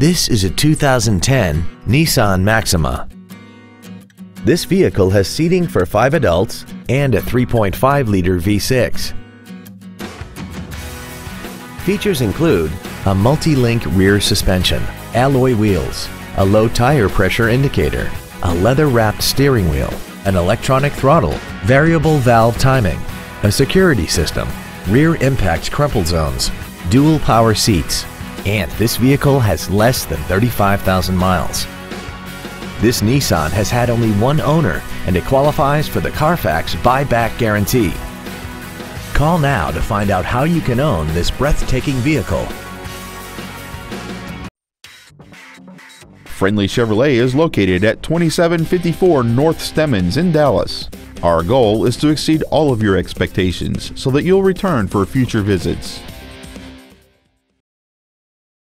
This is a 2010 Nissan Maxima. This vehicle has seating for five adults and a 3.5-liter V6. Features include a multi-link rear suspension, alloy wheels, a low tire pressure indicator, a leather-wrapped steering wheel, an electronic throttle, variable valve timing, a security system, rear impact crumple zones, dual power seats, and this vehicle has less than 35,000 miles. This Nissan has had only one owner and it qualifies for the Carfax buyback guarantee. Call now to find out how you can own this breathtaking vehicle. Friendly Chevrolet is located at 2754 North Stemmons in Dallas. Our goal is to exceed all of your expectations so that you'll return for future visits.